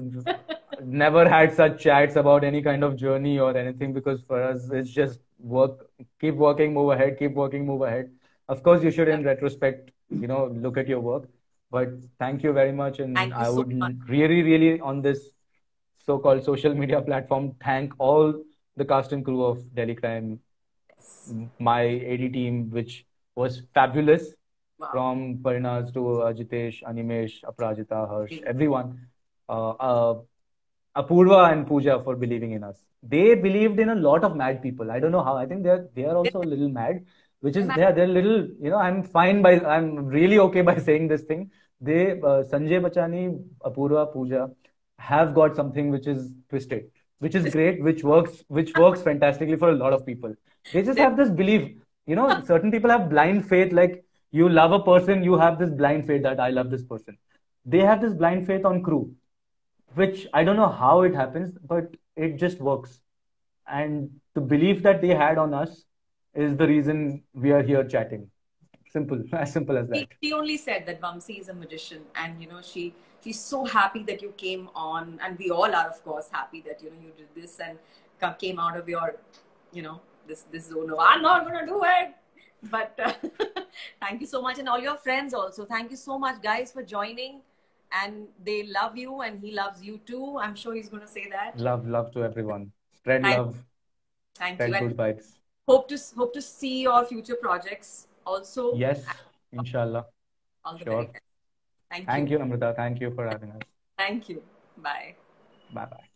never had such chats about any kind of journey or anything because for us, it's just work, keep working, move ahead, keep working, move ahead. Of course, you should, in retrospect, you know, look at your work. But thank you very much. And I so would much. really, really, on this so-called social media [laughs] platform, thank all the cast and crew of Delhi Crime, Yes. my AD team, which was fabulous Wow. from Parinaz to Ajitesh, Animesh, Aprajita, Harsh, everyone, uh, uh, Apurva and Pooja for believing in us. They believed in a lot of mad people. I don't know how. I think they're they are also a little mad, which is they're they're little. You know, I'm fine by I'm really okay by [laughs] saying this thing. They uh, Sanjay Bachani, Apurva, Pooja have got something which is twisted, which is great, which works, which works fantastically for a lot of people. They just have this belief. You know, certain people have blind faith, like you love a person, you have this blind faith that I love this person. They have this blind faith on crew, which I don't know how it happens, but it just works. And the belief that they had on us is the reason we are here chatting. Simple, [laughs] as simple as that. She, only said that Vamsi is a magician, and you know she she's so happy that you came on, and we all are, of course, happy that you know you did this and came out of your, you know, this this zone. of, I'm not gonna do it. But uh, [laughs] thank you so much, and all your friends also. Thank you so much, guys, for joining. And they love you, and he loves you too. I'm sure he's gonna say that. Love, love to everyone. Spread Thank- love, Thank spread you, and good vibes. hope to hope to see your future projects also. Yes, inshallah. All the Sure. very best. Thank, Thank you, Namrata. Thank you for having us. Thank you. Bye. Bye bye.